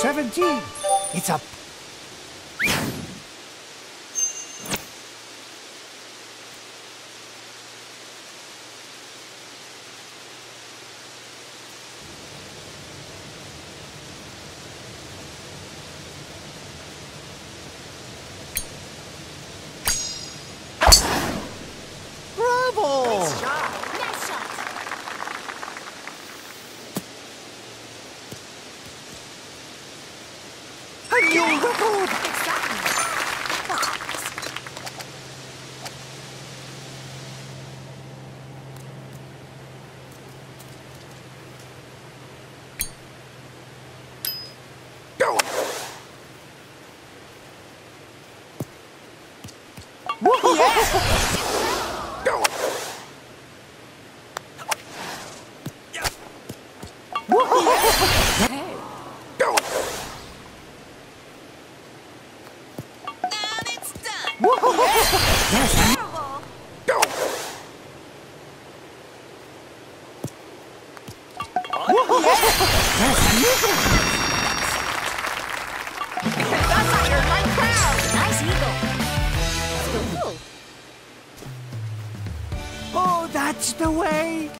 17. It's a new record! Exciting. Oh, that's the way!